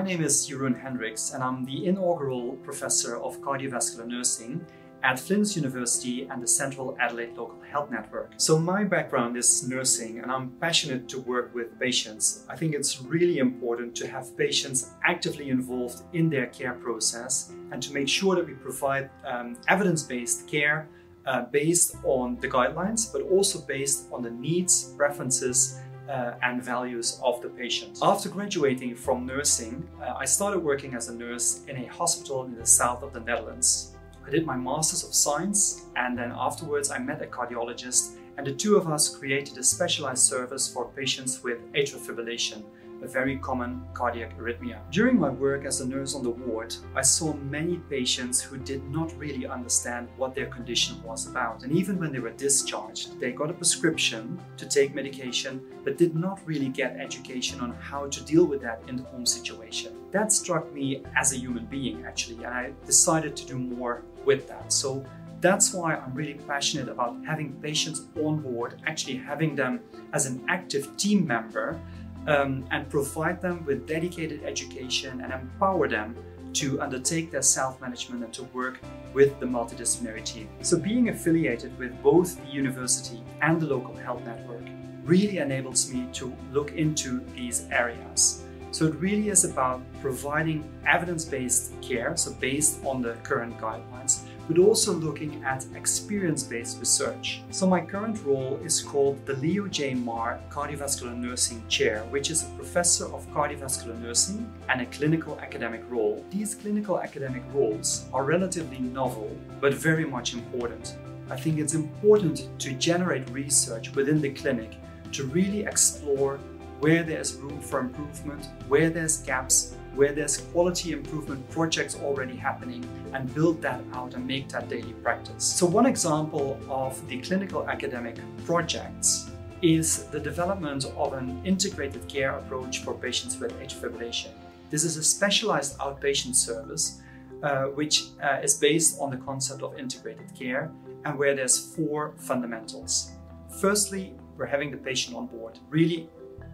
my name is Jeroen Hendriks and I'm the inaugural professor of cardiovascular nursing at Flinders University and the Central Adelaide Local Health Network. So my background is nursing and I'm passionate to work with patients. I think it's really important to have patients actively involved in their care process and to make sure that we provide um, evidence-based care uh, based on the guidelines, but also based on the needs, preferences, uh, and values of the patient. After graduating from nursing, uh, I started working as a nurse in a hospital in the south of the Netherlands. I did my Masters of Science and then afterwards I met a cardiologist and the two of us created a specialized service for patients with atrial fibrillation, a very common cardiac arrhythmia. During my work as a nurse on the ward, I saw many patients who did not really understand what their condition was about. And even when they were discharged, they got a prescription to take medication, but did not really get education on how to deal with that in the home situation. That struck me as a human being, actually, and I decided to do more with that. So that's why I'm really passionate about having patients on board, actually having them as an active team member um, and provide them with dedicated education and empower them to undertake their self-management and to work with the multidisciplinary team. So being affiliated with both the university and the local health network really enables me to look into these areas. So it really is about providing evidence-based care, so based on the current guidelines, but also looking at experience-based research. So my current role is called the Leo J. Mahar Cardiovascular Nursing Chair, which is a professor of cardiovascular nursing and a clinical academic role. These clinical academic roles are relatively novel, but very much important. I think it's important to generate research within the clinic to really explore where there's room for improvement, where there's gaps, where there's quality improvement projects already happening and build that out and make that daily practice. So one example of the clinical academic projects is the development of an integrated care approach for patients with atrial fibrillation. This is a specialized outpatient service uh, which uh, is based on the concept of integrated care and where there's four fundamentals. Firstly, we're having the patient on board, really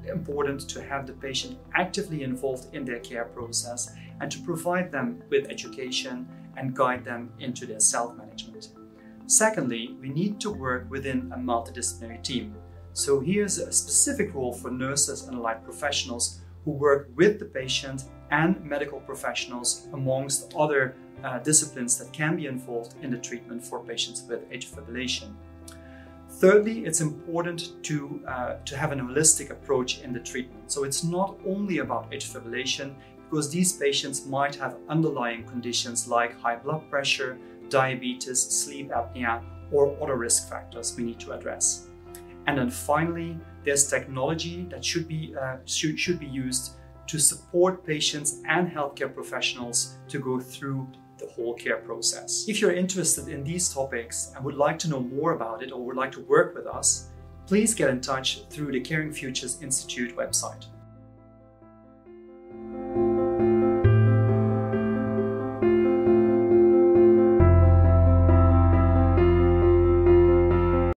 important to have the patient actively involved in their care process and to provide them with education and guide them into their self-management. Secondly, we need to work within a multidisciplinary team. So here's a specific role for nurses and allied professionals who work with the patient and medical professionals amongst other uh, disciplines that can be involved in the treatment for patients with atrial fibrillation. Thirdly, it's important to, uh, to have an holistic approach in the treatment. So it's not only about atrial fibrillation, because these patients might have underlying conditions like high blood pressure, diabetes, sleep apnea, or other risk factors we need to address. And then finally, there's technology that should be, uh, should, should be used to support patients and healthcare professionals to go through the whole care process. If you're interested in these topics and would like to know more about it or would like to work with us, please get in touch through the Caring Futures Institute website.